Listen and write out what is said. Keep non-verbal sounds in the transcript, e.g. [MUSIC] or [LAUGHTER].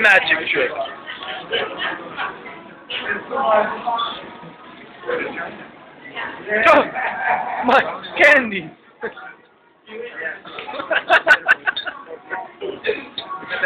magic trick. Oh, my candy. [LAUGHS]